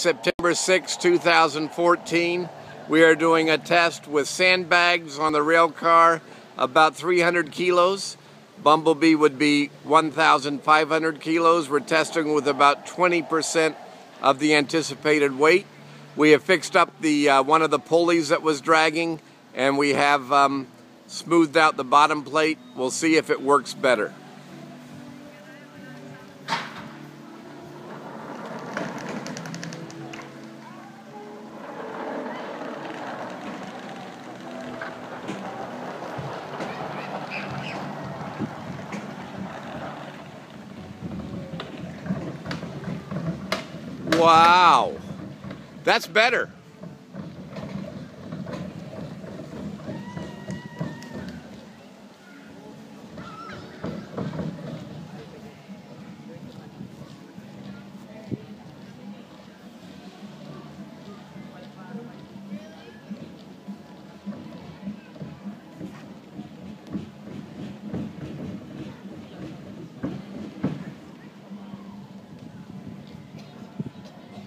September 6, 2014. We are doing a test with sandbags on the rail car, about 300 kilos. Bumblebee would be 1,500 kilos. We're testing with about 20% of the anticipated weight. We have fixed up the uh, one of the pulleys that was dragging, and we have um, smoothed out the bottom plate. We'll see if it works better. Wow. That's better.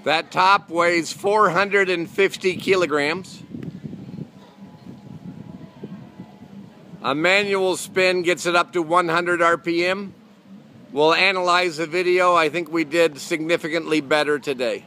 That top weighs 450 kilograms. A manual spin gets it up to 100 RPM. We'll analyze the video. I think we did significantly better today.